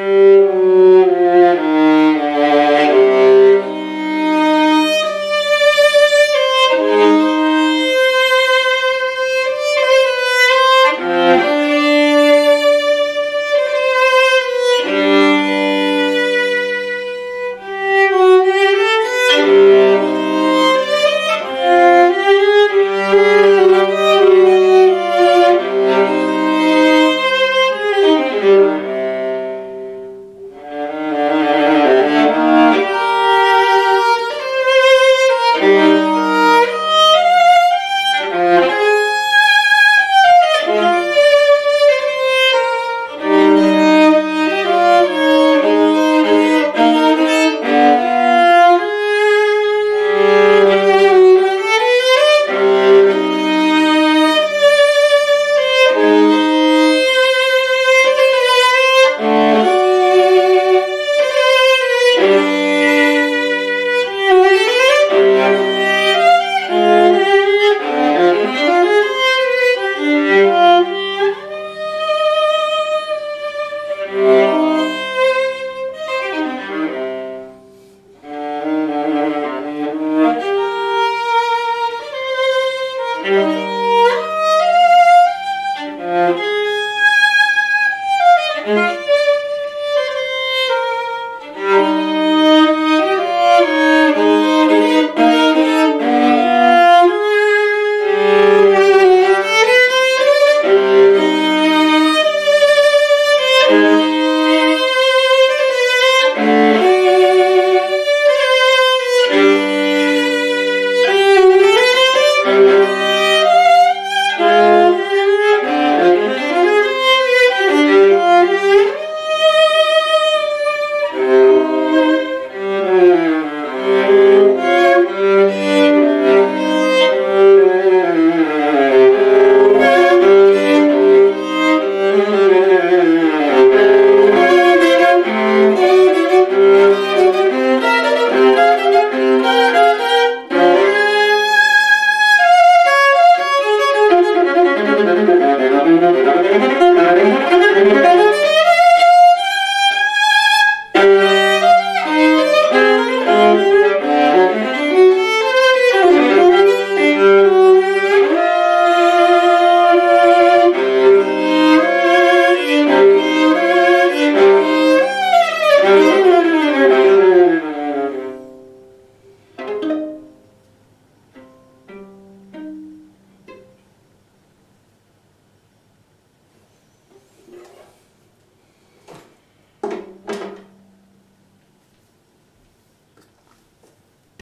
Música Música